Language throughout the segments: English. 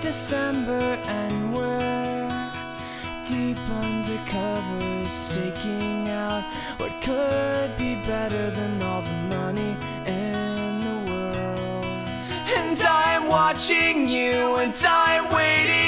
December and we're deep undercover, staking out what could be better than all the money in the world. And I'm watching you, and I'm waiting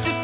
to